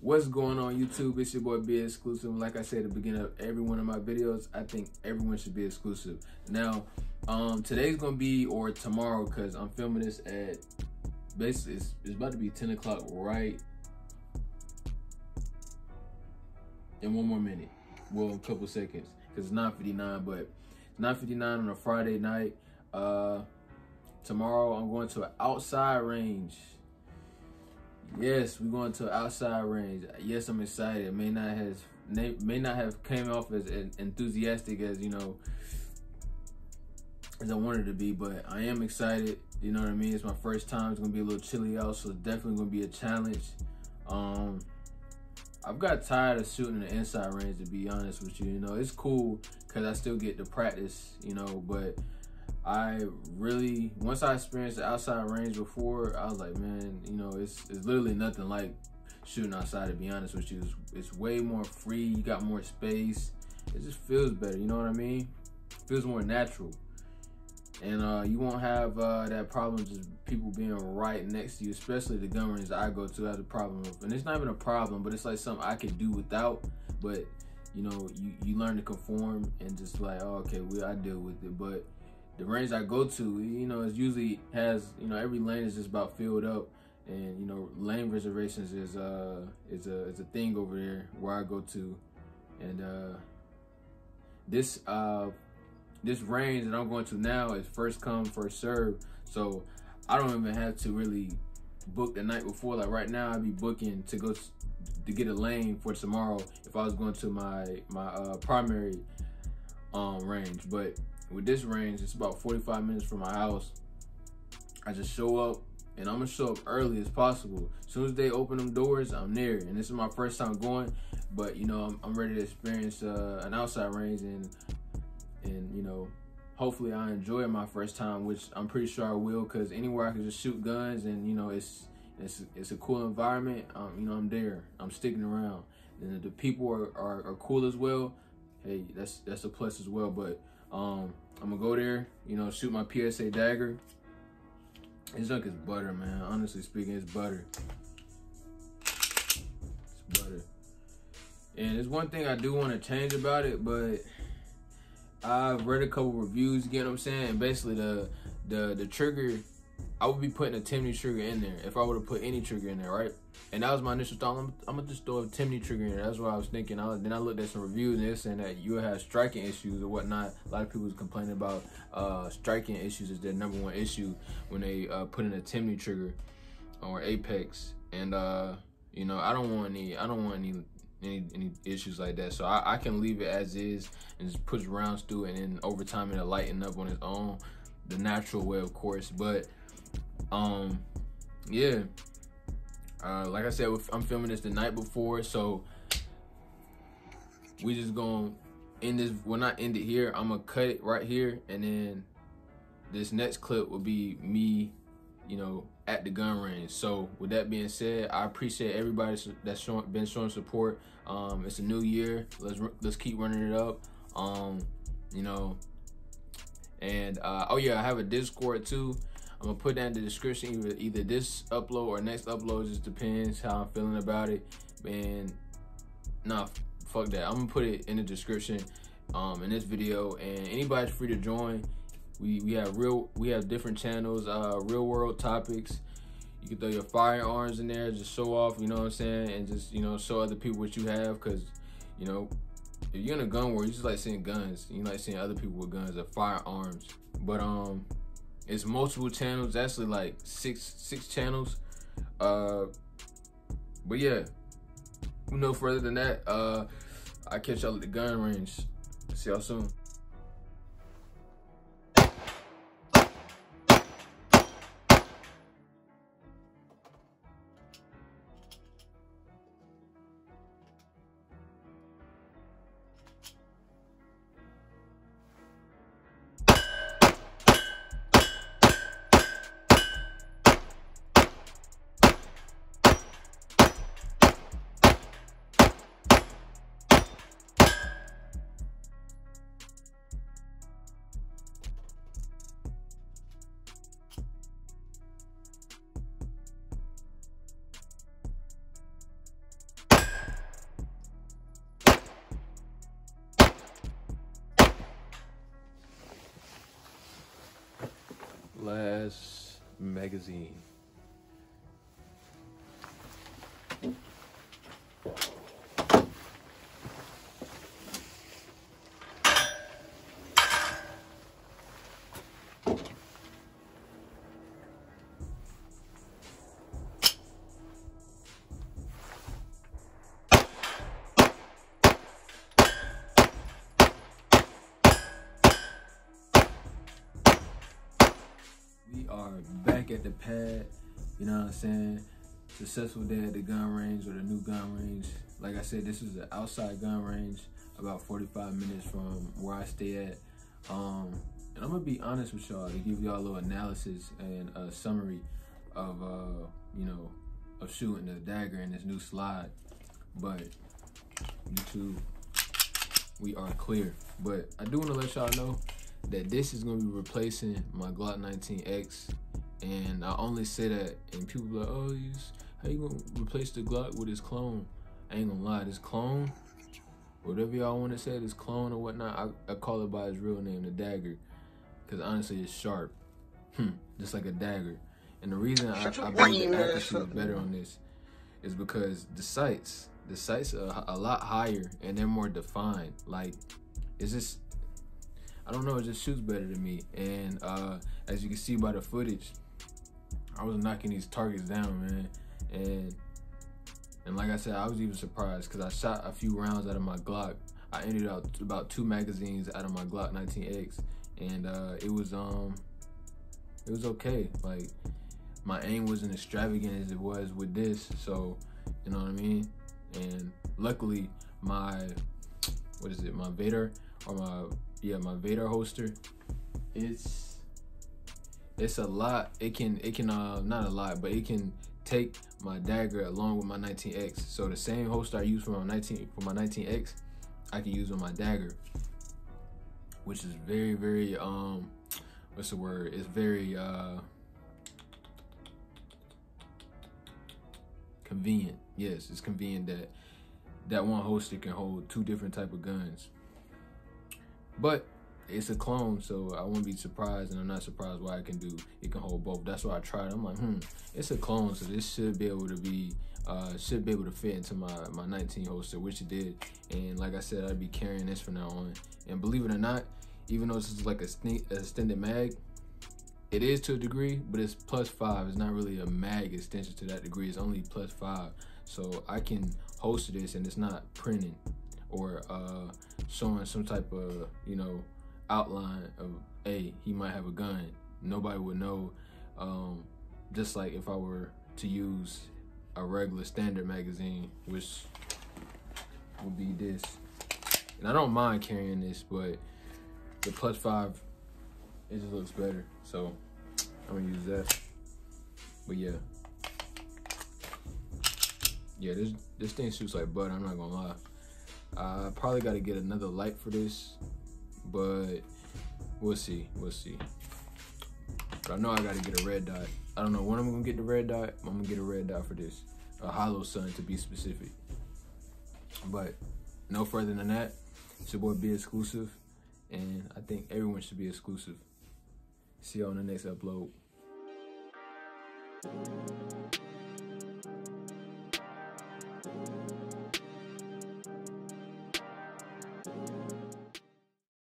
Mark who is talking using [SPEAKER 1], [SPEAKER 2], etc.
[SPEAKER 1] What's going on YouTube? It's your boy Be Exclusive. Like I said at the beginning of every one of my videos, I think everyone should be exclusive. Now, um, today's gonna be or tomorrow because I'm filming this at basically it's, it's about to be 10 o'clock right in one more minute. Well, a couple seconds because it's 9:59, but it's 9:59 on a Friday night. Uh, tomorrow I'm going to an outside range Yes, we're going to an outside range. Yes, I'm excited. It may not have may not have came off as enthusiastic as you know as I wanted to be, but I am excited. You know what I mean? It's my first time. It's gonna be a little chilly out, so it's definitely gonna be a challenge. Um, I've got tired of shooting the inside range to be honest with you. You know, it's cool because I still get to practice. You know, but I really once I experienced the outside range before, I was like, man, you know, it's it's literally nothing like shooting outside. To be honest with you, it's, it's way more free. You got more space. It just feels better. You know what I mean? Feels more natural, and uh, you won't have uh, that problem just people being right next to you. Especially the gun range I go to have a problem with, and it's not even a problem, but it's like something I could do without. But you know, you you learn to conform and just like, oh, okay, we I deal with it, but the range I go to, you know, it usually has, you know, every lane is just about filled up, and you know, lane reservations is uh is a is a thing over there where I go to, and uh this uh this range that I'm going to now is first come first serve, so I don't even have to really book the night before. Like right now, I'd be booking to go to get a lane for tomorrow if I was going to my my uh, primary um range, but with this range, it's about 45 minutes from my house. I just show up and I'm gonna show up early as possible. As soon as they open them doors, I'm there. And this is my first time going, but you know, I'm, I'm ready to experience uh, an outside range and and you know, hopefully I enjoy my first time, which I'm pretty sure I will, because anywhere I can just shoot guns and you know, it's it's it's a cool environment. Um, you know, I'm there. I'm sticking around, and the people are, are, are cool as well. Hey, that's that's a plus as well. But um, I'm gonna go there, you know, shoot my PSA dagger. This junk is butter, man. Honestly speaking, it's butter. It's butter. And there's one thing I do want to change about it, but I've read a couple reviews, you get what I'm saying? And basically the the the trigger I would be putting a Timney trigger in there if I would have put any trigger in there, right? And that was my initial thought. I'm, I'm gonna just throw a Timney trigger in there. That's what I was thinking. I, then I looked at some reviews and they're saying that you have striking issues or whatnot. A lot of people was complaining about uh, striking issues is their number one issue when they uh, put in a Timney trigger or Apex. And uh, you know, I don't want any. I don't want any any any issues like that. So I, I can leave it as is and just push rounds through and then over time it'll lighten up on its own, the natural way, of course. But um, yeah. Uh, like I said, I'm filming this the night before, so we just gonna end this. Well, not end it here. I'm gonna cut it right here, and then this next clip will be me, you know, at the gun range. So with that being said, I appreciate everybody that's showing, been showing support. Um, it's a new year. Let's let's keep running it up. Um, you know, and uh, oh yeah, I have a Discord too. I'm gonna put that in the description either either this upload or next upload just depends how I'm feeling about it. And nah, fuck that. I'm gonna put it in the description um in this video and anybody's free to join. We we have real we have different channels, uh real world topics. You can throw your firearms in there, just show off, you know what I'm saying, and just you know show other people what you have, cause you know if you're in a gun war, you just like seeing guns. You like seeing other people with guns or firearms. But um, it's multiple channels. Actually, like six six channels. Uh, but yeah, no further than that. Uh, I catch y'all at the gun range. See y'all soon. Magazine. At the pad. You know what I'm saying? Successful day at the gun range or the new gun range. Like I said, this is an outside gun range, about 45 minutes from where I stay at. Um, and I'm gonna be honest with y'all to give y'all a little analysis and a summary of, uh, you know, of shooting the dagger in this new slide. But YouTube, we are clear. But I do want to let y'all know that this is gonna be replacing my Glock 19X. And I only say that, and people like, oh, how you gonna replace the Glock with his clone? I ain't gonna lie, this clone, whatever y'all want to say, this clone or whatnot, I, I call it by his real name, the dagger, because honestly, it's sharp, hmm, just like a dagger. And the reason I, I believe the accuracy is better on this is because the sights, the sights are a lot higher and they're more defined. Like, it's just I don't know, it just shoots better to me. And uh, as you can see by the footage, I was knocking these targets down, man. And and like I said, I was even surprised because I shot a few rounds out of my Glock. I ended up about two magazines out of my Glock 19X, and uh, it was um, it was okay. Like my aim wasn't as extravagant as it was with this, so you know what I mean. And luckily, my what is it? My Vedder or my yeah, my Vedder holster. It's it's a lot. It can it can uh not a lot, but it can take my dagger along with my 19X. So the same holster I use for my 19 for my 19X, I can use on my dagger, which is very very um what's the word? It's very uh convenient. Yes, it's convenient that that one holster can hold two different type of guns. But it's a clone, so I wouldn't be surprised, and I'm not surprised why it can do. It can hold both. That's why I tried. I'm like, hmm, it's a clone, so this should be able to be, uh, should be able to fit into my my 19 holster, which it did. And like I said, I'd be carrying this from now on. And believe it or not, even though this is like a, extended mag, it is to a degree, but it's plus five. It's not really a mag extension to that degree. It's only plus five, so I can holster this, and it's not printing or uh, showing some type of you know outline of hey he might have a gun. Nobody would know um, just like if i were to use a regular standard magazine which would be this. And i don't mind carrying this but the plus five it just looks better. So i'm gonna use that. But yeah. Yeah this this thing shoots like butter i'm not gonna lie. I probably got to get another light for this, but we'll see. We'll see. But I know I got to get a red dot. I don't know when I'm to get the red dot. I'm to get a red dot for this. A Holosun to be specific. But no further than that, it's your boy Be Exclusive. And I think everyone should be exclusive. See y'all on the next upload.